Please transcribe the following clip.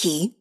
key.